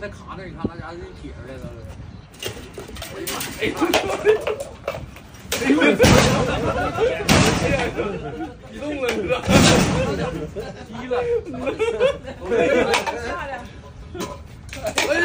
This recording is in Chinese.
那卡那，你看那家伙都起来了，我的妈！哎呀，哎呦，我的！激动了，哥。第一。哎呀！